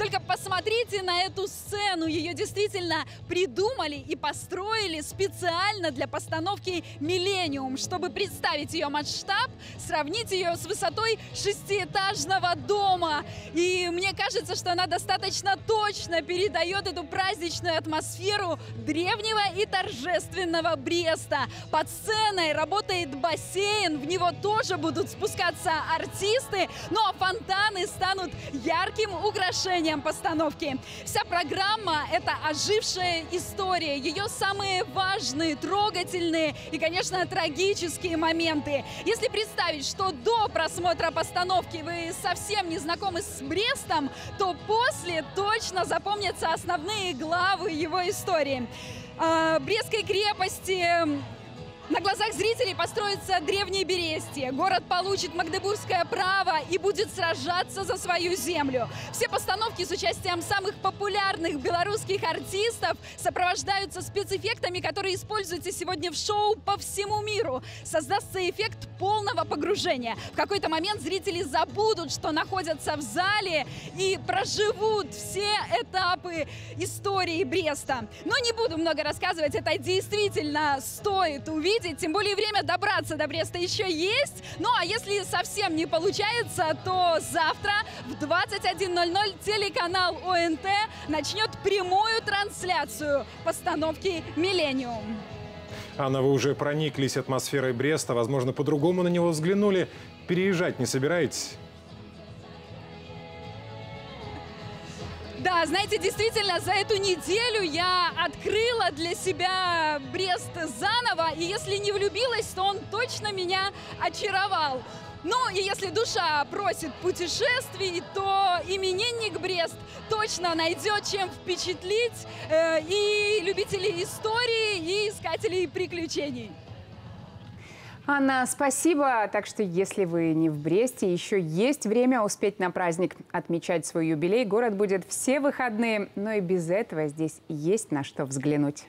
Только посмотрите на эту сцену. Ее действительно придумали и построили специально для постановки «Миллениум», чтобы представить ее масштаб, сравнить ее с высотой шестиэтажного дома. И мне кажется, что она достаточно точно передает эту праздничную атмосферу древнего и торжественного Бреста. Под сценой работает бассейн, в него тоже будут спускаться артисты, ну а фонтаны станут ярким украшением постановки. Вся программа – это ожившая история, ее самые важные, трогательные и, конечно, трагические моменты. Если представить, что до просмотра постановки вы совсем не знакомы с Брестом, то после точно запомнятся основные главы его истории. А, Брестской крепости на глазах зрителей построится древнее Берестие. Город получит магдебургское право и будет сражаться за свою землю. Все постановки с участием самых популярных белорусских артистов сопровождаются спецэффектами, которые используются сегодня в шоу по всему миру. Создастся эффект полного погружения. В какой-то момент зрители забудут, что находятся в зале и проживут все этапы истории Бреста. Но не буду много рассказывать, это действительно стоит увидеть увидеть, тем более время добраться до Бреста еще есть. Ну а если совсем не получается, то завтра в 21.00 телеканал ОНТ начнет прямую трансляцию постановки «Миллениум». Анна, вы уже прониклись атмосферой Бреста, возможно, по-другому на него взглянули. Переезжать не собираетесь? Да, знаете, действительно, за эту неделю я открыла для себя Брест заново, и если не влюбилась, то он точно меня очаровал. Ну и если душа просит путешествий, то именинник Брест точно найдет чем впечатлить э, и любителей истории, и искателей приключений. Анна, спасибо. Так что, если вы не в Бресте, еще есть время успеть на праздник отмечать свой юбилей. Город будет все выходные, но и без этого здесь есть на что взглянуть.